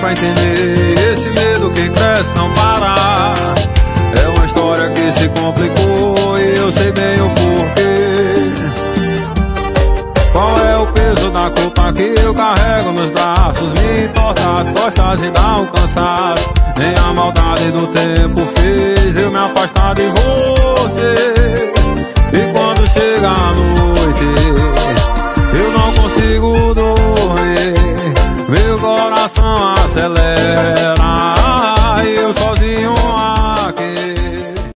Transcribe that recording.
pra entender. Esse medo que cresce não para. É uma história que se complicou e eu sei bem o porquê. Qual é o peso da culpa que eu carrego nos braços? Me importa as costas e dá um cansaço. Nem a maldade do tempo fez eu me afastar de você. coração acelera.